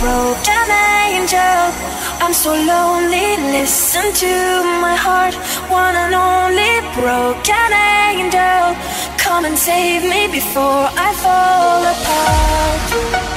broken angel. I'm so lonely, listen to my heart. One and only broken angel. Come and save me before I fall apart.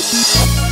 Thank